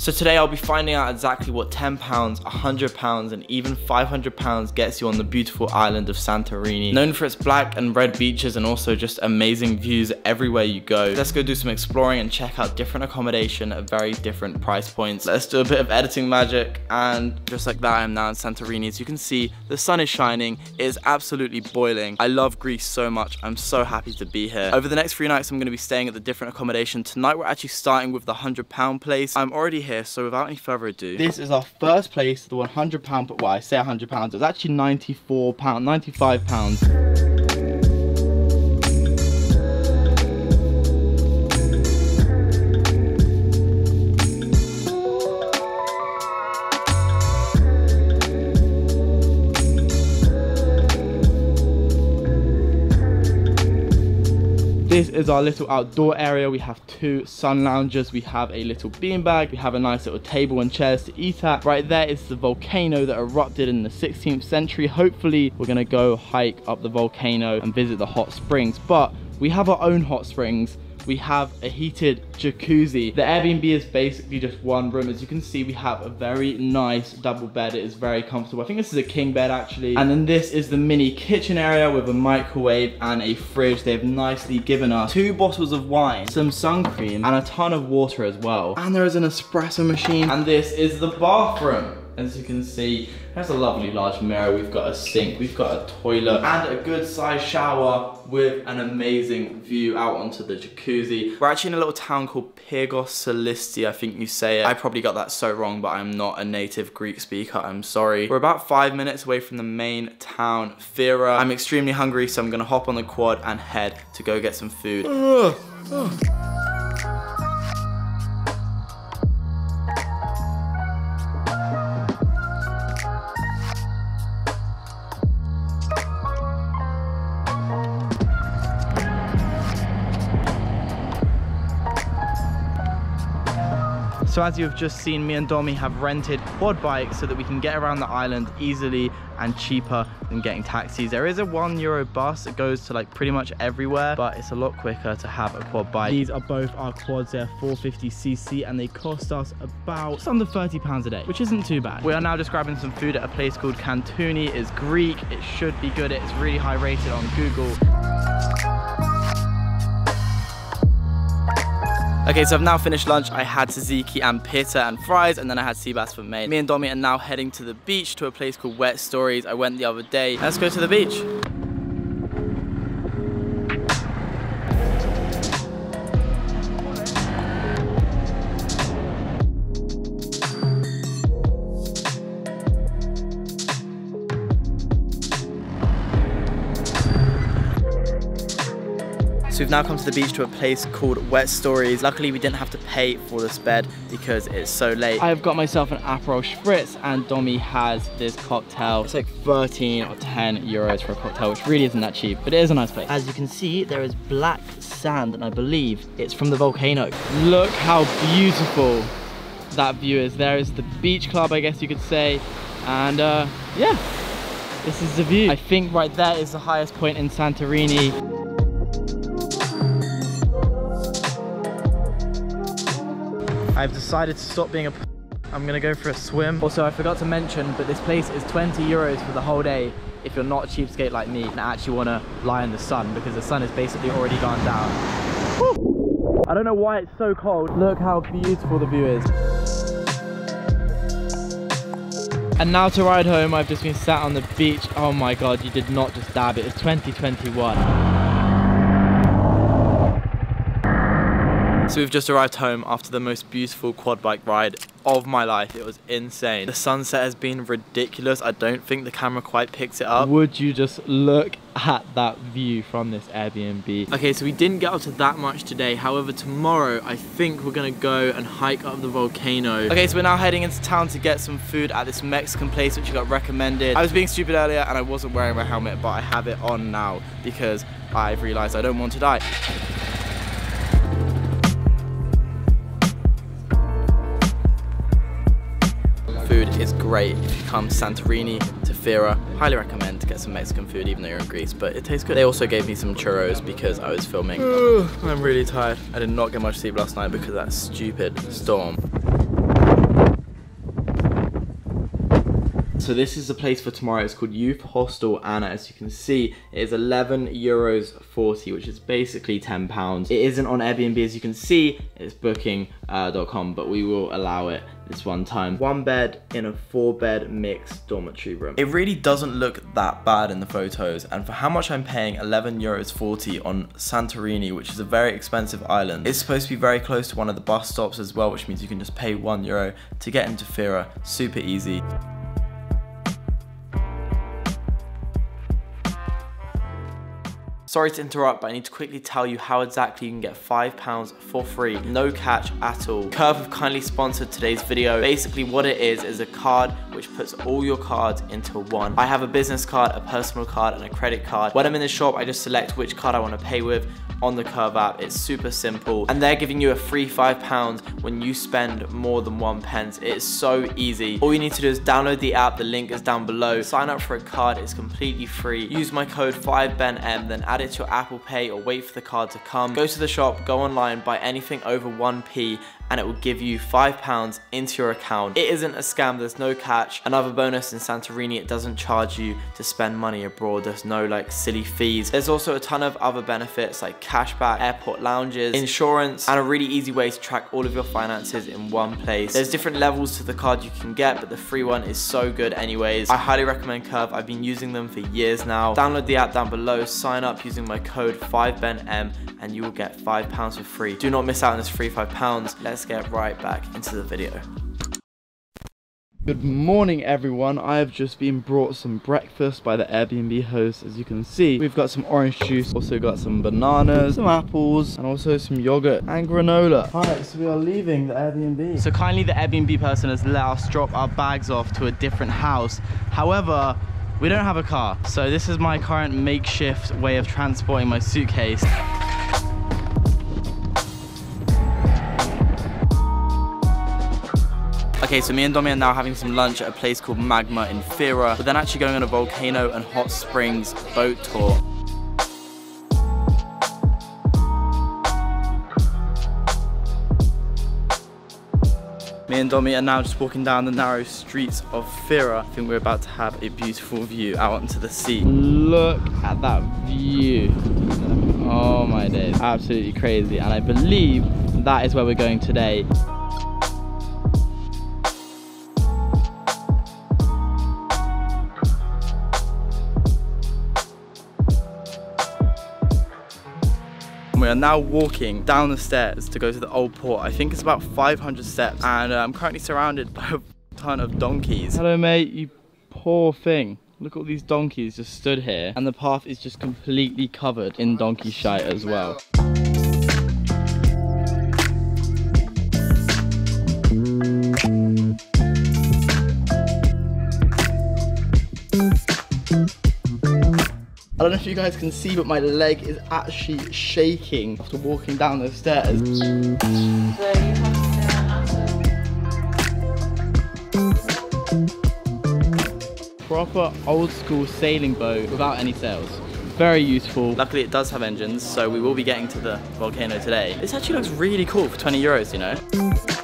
So today I'll be finding out exactly what 10 pounds, 100 pounds and even 500 pounds gets you on the beautiful island of Santorini. Known for its black and red beaches and also just amazing views everywhere you go. Let's go do some exploring and check out different accommodation at very different price points. Let's do a bit of editing magic and just like that I am now in Santorini. As you can see, the sun is shining, it is absolutely boiling. I love Greece so much, I'm so happy to be here. Over the next three nights I'm going to be staying at the different accommodation. Tonight we're actually starting with the 100 pound place. I'm already here, so without any further ado, this is our first place, the 100 pound, but well, I say 100 pounds, it's actually 94 pound, 95 This is our little outdoor area. We have two sun loungers. We have a little beanbag. We have a nice little table and chairs to eat at. Right there is the volcano that erupted in the 16th century. Hopefully, we're gonna go hike up the volcano and visit the hot springs. But we have our own hot springs we have a heated jacuzzi. The Airbnb is basically just one room. As you can see, we have a very nice double bed. It is very comfortable. I think this is a king bed actually. And then this is the mini kitchen area with a microwave and a fridge. They've nicely given us two bottles of wine, some sun cream, and a ton of water as well. And there is an espresso machine. And this is the bathroom. As you can see, there's a lovely large mirror. We've got a sink, we've got a toilet, and a good sized shower with an amazing view out onto the jacuzzi. We're actually in a little town called Pyrgos Salisti, I think you say it. I probably got that so wrong, but I'm not a native Greek speaker, I'm sorry. We're about five minutes away from the main town, Fira. I'm extremely hungry, so I'm gonna hop on the quad and head to go get some food. So as you've just seen, me and Domi have rented quad bikes so that we can get around the island easily and cheaper than getting taxis. There is a one euro bus that goes to like pretty much everywhere, but it's a lot quicker to have a quad bike. These are both our quads, they're 450cc and they cost us about just under 30 pounds a day, which isn't too bad. We are now just grabbing some food at a place called Kantuni. It's Greek, it should be good. It's really high rated on Google. Okay, so I've now finished lunch. I had tzatziki and pita and fries, and then I had sea bass for me. Me and Domi are now heading to the beach to a place called Wet Stories. I went the other day. Let's go to the beach. We've now come to the beach to a place called Wet Stories. Luckily we didn't have to pay for this bed because it's so late. I've got myself an Aperol Spritz and Domi has this cocktail. It's like 13 or 10 euros for a cocktail, which really isn't that cheap, but it is a nice place. As you can see, there is black sand and I believe it's from the volcano. Look how beautiful that view is. There is the beach club, I guess you could say. And uh, yeah, this is the view. I think right there is the highest point in Santorini. I've decided to stop being a I'm gonna go for a swim. Also, I forgot to mention, but this place is 20 euros for the whole day if you're not a cheapskate like me and actually wanna lie in the sun because the sun is basically already gone down. Woo! I don't know why it's so cold. Look how beautiful the view is. And now to ride home, I've just been sat on the beach. Oh my God, you did not just dab it. It's 2021. So we've just arrived home after the most beautiful quad bike ride of my life. It was insane. The sunset has been ridiculous. I don't think the camera quite picks it up. Would you just look at that view from this Airbnb? Okay, so we didn't get up to that much today. However, tomorrow, I think we're gonna go and hike up the volcano. Okay, so we're now heading into town to get some food at this Mexican place which you got recommended. I was being stupid earlier and I wasn't wearing my helmet, but I have it on now because I've realized I don't want to die. is great. If you come Santorini to Fira, highly recommend to get some Mexican food even though you're in Greece, but it tastes good. They also gave me some churros because I was filming. Ooh, I'm really tired. I did not get much sleep last night because of that stupid storm. So this is the place for tomorrow. It's called Youth Hostel Anna. As you can see, it is 11 euros 40, which is basically 10 pounds. It isn't on Airbnb as you can see, it's booking.com, uh, but we will allow it this one time. One bed in a four bed mixed dormitory room. It really doesn't look that bad in the photos and for how much I'm paying 11 euros 40 on Santorini, which is a very expensive island, it's supposed to be very close to one of the bus stops as well, which means you can just pay one euro to get into Fira, super easy. Sorry to interrupt, but I need to quickly tell you how exactly you can get £5 for free, no catch at all. Curve have kindly sponsored today's video. Basically what it is, is a card which puts all your cards into one. I have a business card, a personal card, and a credit card. When I'm in the shop, I just select which card I want to pay with on the Curve app. It's super simple. And they're giving you a free £5 when you spend more than one pence. It's so easy. All you need to do is download the app. The link is down below. Sign up for a card. It's completely free. Use my code 5BENM, then add it to your Apple Pay or wait for the card to come. Go to the shop, go online, buy anything over 1p and it will give you £5 into your account. It isn't a scam, there's no catch. Another bonus in Santorini, it doesn't charge you to spend money abroad. There's no like silly fees. There's also a ton of other benefits like cashback, airport lounges, insurance, and a really easy way to track all of your finances in one place. There's different levels to the card you can get, but the free one is so good anyways. I highly recommend Curve. I've been using them for years now. Download the app down below, sign up using my code 5BENM, and you will get £5 for free. Do not miss out on this free £5. Let's let's get right back into the video. Good morning everyone, I have just been brought some breakfast by the Airbnb host as you can see. We've got some orange juice, also got some bananas, some apples and also some yogurt and granola. Alright, so we are leaving the Airbnb. So kindly the Airbnb person has let us drop our bags off to a different house. However, we don't have a car. So this is my current makeshift way of transporting my suitcase. Okay, so me and Domi are now having some lunch at a place called Magma in Fira. We're then actually going on a volcano and hot springs boat tour. Me and Domi are now just walking down the narrow streets of Fira. I think we're about to have a beautiful view out onto the sea. Look at that view. Oh my days, absolutely crazy. And I believe that is where we're going today. Are now walking down the stairs to go to the old port. I think it's about 500 steps and uh, I'm currently surrounded by a ton of donkeys. Hello mate, you poor thing. Look at all these donkeys just stood here and the path is just completely covered in donkey shite as well. I don't know if you guys can see, but my leg is actually shaking after walking down those stairs. Proper old school sailing boat without any sails. Very useful. Luckily it does have engines, so we will be getting to the volcano today. This actually looks really cool for 20 euros, you know?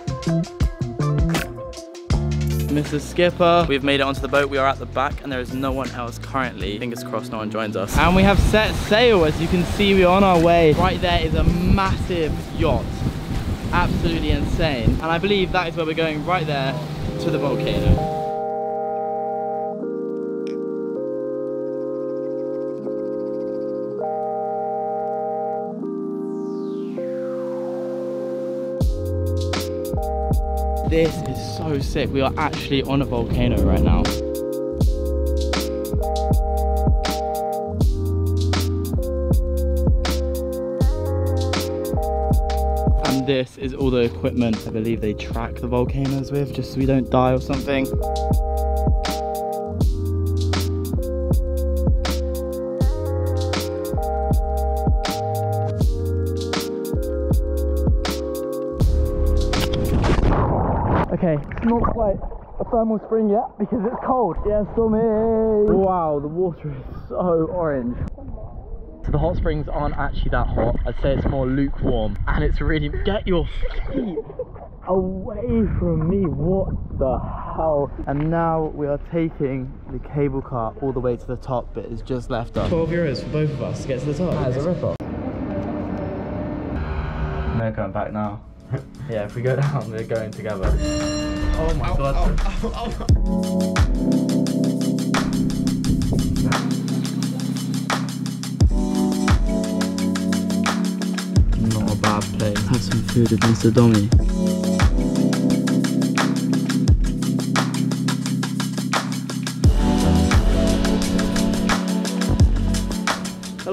Mr. Skipper. We've made it onto the boat. We are at the back and there is no one else currently. Fingers crossed no one joins us. And we have set sail. As you can see, we're on our way. Right there is a massive yacht. Absolutely insane. And I believe that is where we're going right there to the volcano. This is so sick. We are actually on a volcano right now. And this is all the equipment I believe they track the volcanoes with just so we don't die or something. Not quite a thermal spring yet because it's cold. Yes, Tommy! Wow, the water is so orange. So the hot springs aren't actually that hot. I'd say it's more lukewarm. And it's really, get your feet away from me. What the hell? And now we are taking the cable car all the way to the top, but it's just left us. 12 euros for both of us to get to the top. That is a rip-off. No going back now. yeah, if we go down, we're going together. Oh my god. Not a bad place. Have some food with Mr. Domi.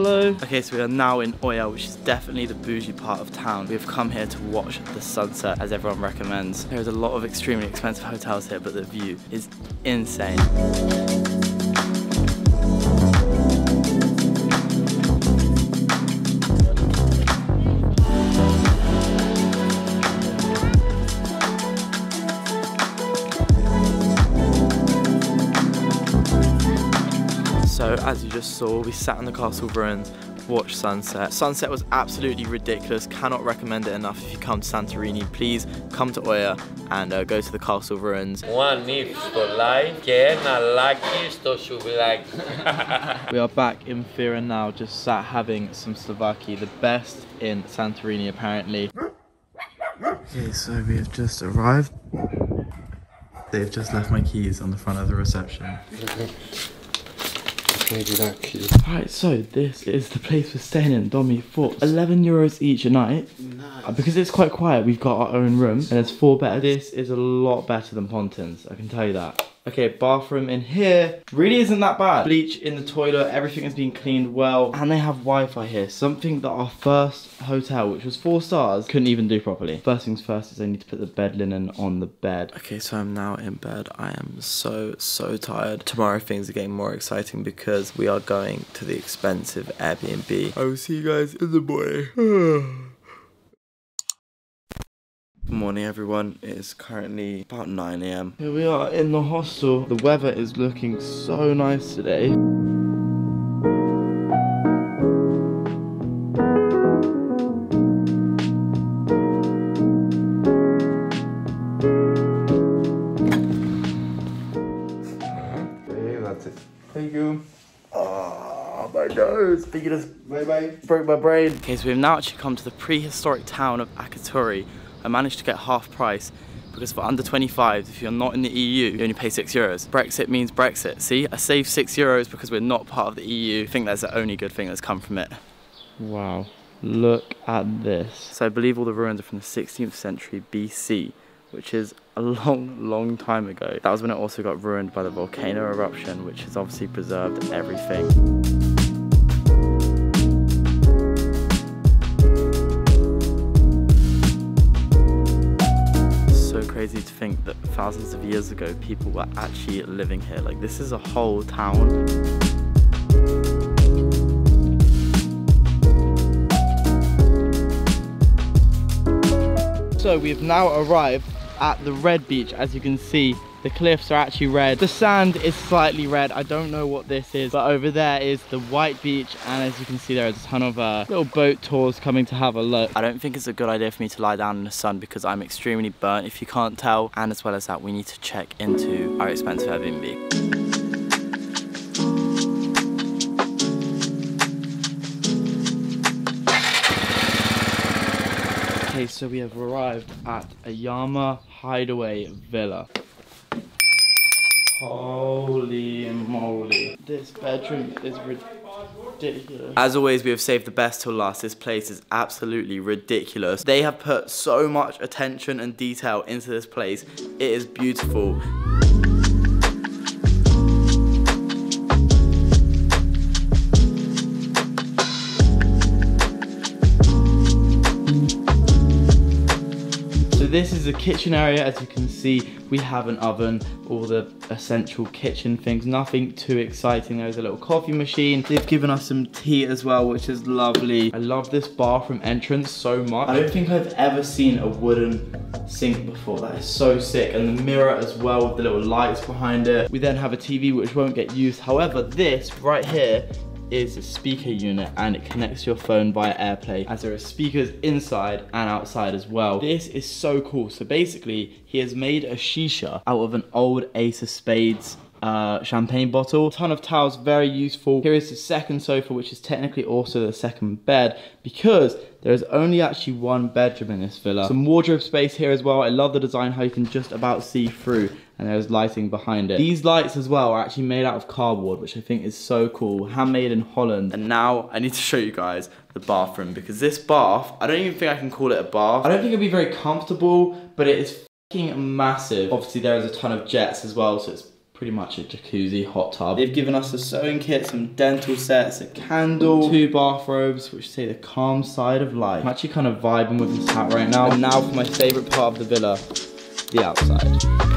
Hello. Okay, so we are now in Oia, which is definitely the bougie part of town. We've come here to watch the sunset, as everyone recommends. There's a lot of extremely expensive hotels here, but the view is insane. so we sat in the castle ruins, watched sunset. Sunset was absolutely ridiculous, cannot recommend it enough. If you come to Santorini, please come to Oia and uh, go to the castle ruins. We are back in Fira now, just sat having some souvlaki, the best in Santorini apparently. Okay, so we have just arrived. They've just left my keys on the front of the reception. Alright, so this is the place we're staying in, Domi, for 11 euros each a night. Uh, Because it's quite quiet, we've got our own room, and there's four better. This is a lot better than Pontins, I can tell you that. Okay, bathroom in here really isn't that bad. Bleach in the toilet, everything has been cleaned well, and they have Wi-Fi here. Something that our first hotel, which was four stars, couldn't even do properly. First things first is I need to put the bed linen on the bed. Okay, so I'm now in bed. I am so, so tired. Tomorrow things are getting more exciting because we are going to the expensive Airbnb. I will see you guys in the morning. Good morning, everyone. It is currently about 9 a.m. Here we are in the hostel. The weather is looking so nice today. Thank you. Oh, my nose. Thank you just bye bye. broke my brain. Okay, so we've now actually come to the prehistoric town of Akrotiri. I managed to get half price because for under 25, if you're not in the EU, you only pay six euros. Brexit means Brexit. See, I saved six euros because we're not part of the EU. I think that's the only good thing that's come from it. Wow, look at this. So I believe all the ruins are from the 16th century BC, which is a long, long time ago. That was when it also got ruined by the volcano eruption, which has obviously preserved everything. That thousands of years ago people were actually living here. Like this is a whole town. So we've now arrived at the red beach. As you can see, the cliffs are actually red. The sand is slightly red. I don't know what this is, but over there is the white beach. And as you can see, there is a ton of uh, little boat tours coming to have a look. I don't think it's a good idea for me to lie down in the sun because I'm extremely burnt, if you can't tell. And as well as that, we need to check into our expensive Airbnb. Okay, so we have arrived at Ayama Hideaway Villa. Holy moly. This bedroom is ridiculous. As always, we have saved the best till last. This place is absolutely ridiculous. They have put so much attention and detail into this place. It is beautiful. This is the kitchen area. As you can see, we have an oven, all the essential kitchen things, nothing too exciting. There's a little coffee machine. They've given us some tea as well, which is lovely. I love this bathroom entrance so much. I don't think I've ever seen a wooden sink before. That is so sick. And the mirror as well with the little lights behind it. We then have a TV which won't get used. However, this right here is a speaker unit and it connects to your phone via AirPlay as there are speakers inside and outside as well. This is so cool. So basically, he has made a shisha out of an old Ace of Spades uh, champagne bottle. Ton of towels, very useful. Here is the second sofa, which is technically also the second bed because there is only actually one bedroom in this villa. Some wardrobe space here as well. I love the design, how you can just about see through and there's lighting behind it. These lights as well are actually made out of cardboard, which I think is so cool. Handmade in Holland. And now I need to show you guys the bathroom because this bath, I don't even think I can call it a bath. I don't think it'll be very comfortable, but it is massive. Obviously there is a ton of jets as well, so it's pretty much a jacuzzi hot tub. They've given us a sewing kit, some dental sets, a candle, two bathrobes, which say the calm side of life. I'm actually kind of vibing with this hat right now. And now for my favorite part of the villa, the outside.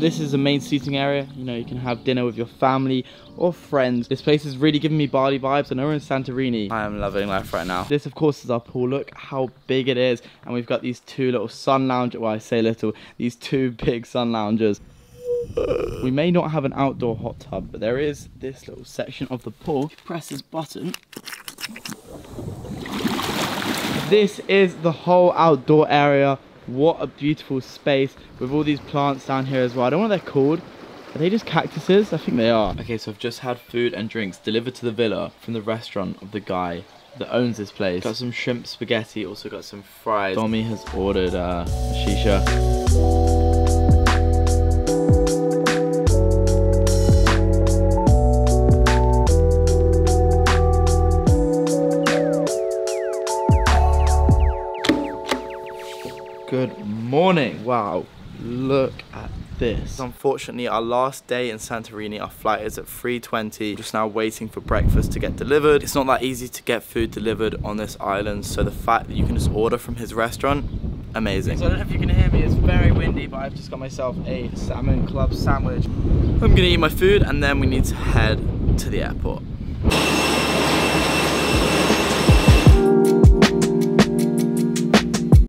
This is the main seating area. You know, you can have dinner with your family or friends. This place is really giving me Bali vibes. Know we're in Santorini. I am loving life right now. This, of course, is our pool. Look how big it is. And we've got these two little sun lounges. Well, I say little. These two big sun lounges. We may not have an outdoor hot tub, but there is this little section of the pool. press this button, this is the whole outdoor area what a beautiful space with all these plants down here as well. I don't know what they're called. Are they just cactuses? I think they are. Okay, so I've just had food and drinks delivered to the villa from the restaurant of the guy that owns this place. Got some shrimp spaghetti, also got some fries. Tommy has ordered uh, a shisha. Good morning. Wow, look at this. Unfortunately, our last day in Santorini, our flight is at 3.20. Just now waiting for breakfast to get delivered. It's not that easy to get food delivered on this island, so the fact that you can just order from his restaurant, amazing. So I don't know if you can hear me, it's very windy, but I've just got myself a salmon club sandwich. I'm gonna eat my food and then we need to head to the airport.